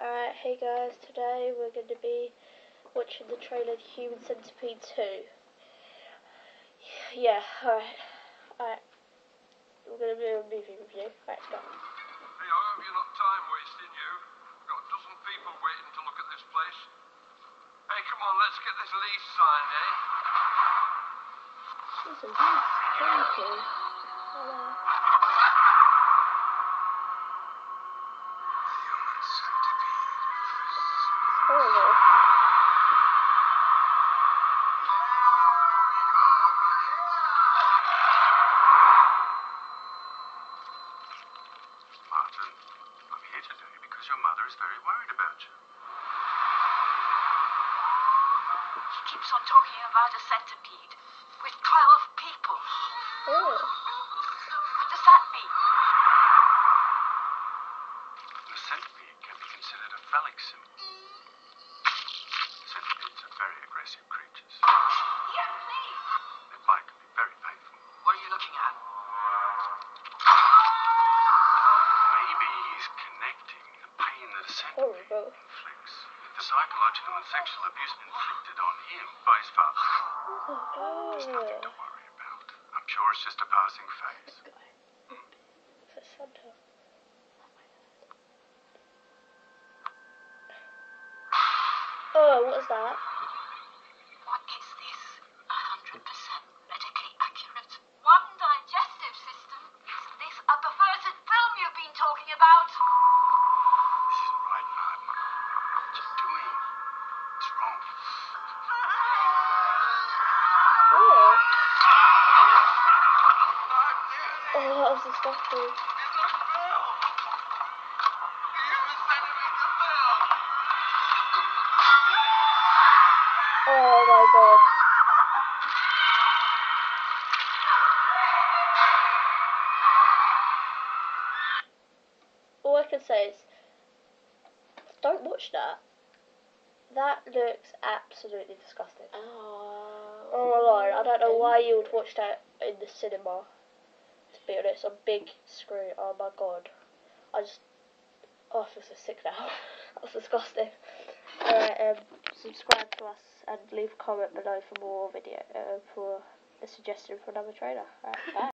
Alright, hey guys, today we're going to be watching the trailer of Human Centipede 2. Yeah, alright. Alright. We're going to do a movie review. Alright, go. Hey, I hope you're not time wasting, you. We've got a dozen people waiting to look at this place. Hey, come on, let's get this lease signed, eh? He's creepy. Hello. Horrible. Martin, I'm here today because your mother is very worried about you. She keeps on talking about a centipede with 12 people. Oh. What does that mean? The centipede can be considered a phallic symbol. Centipedes are very aggressive creatures. Yeah, please. Their bite can be very painful. What are you looking at? Maybe he's connecting the pain that a centipede oh, Horrible. inflicts with the psychological and sexual abuse inflicted on him by his father. Oh, There's nothing to Oh. worry about. I'm sure it's just a passing phase. Oh, For Santa. Oh, what was that? Oh, that was disgusting. Oh my god. All I can say is, don't watch that. That looks absolutely disgusting. Oh. Oh my lord, I don't know why you would watch that in the cinema. Be honest, on big screen. Oh my god. I just. Oh, I feel so sick now. That's disgusting. Alright, um, subscribe to us and leave a comment below for more video, uh, for a suggestion for another trailer. Alright, bye.